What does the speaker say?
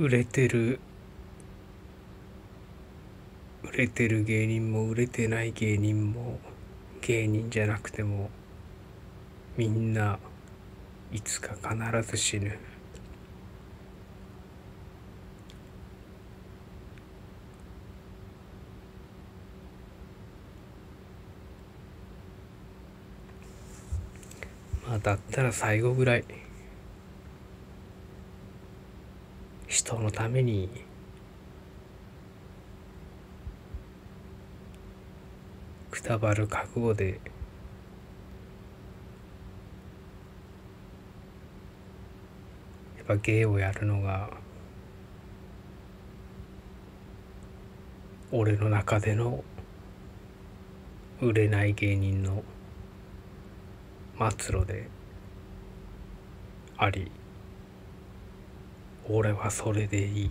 売れてる売れてる芸人も売れてない芸人も芸人じゃなくてもみんないつか必ず死ぬ。まあだったら最後ぐらい。人のためにくたばる覚悟でやっぱ芸をやるのが俺の中での売れない芸人の末路であり俺はそれでいい。